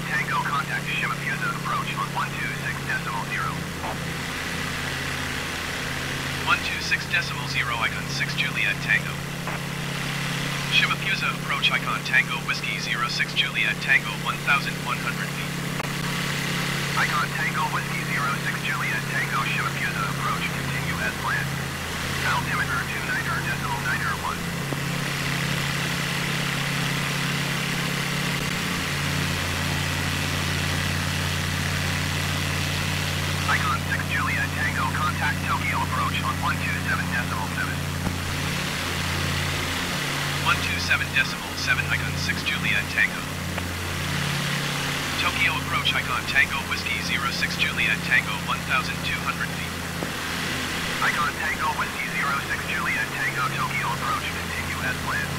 6 Tango, contact Shimofusa approach on 126 decimal 0. 126 decimal 0 icon 6 Juliet Tango. Shimofusa approach icon Tango Whiskey 06 Juliet Tango 1100 feet. Icon Tango Whiskey 06 Juliet Tango Shimofusa approach continue as planned. Altimeter 29 decimal 9 1. Icon 6 Juliet Tango contact Tokyo approach on 127 decimal 7. 127 decimal 7 icon 6 Juliet Tango. Tokyo approach icon Tango Whiskey 06 Juliet Tango 1200 feet. Icon Tango Whiskey 06 Juliet Tango Tokyo approach continue as planned.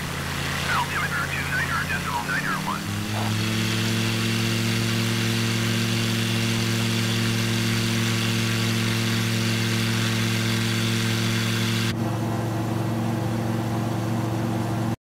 Altimeter 29 decimal 9 1.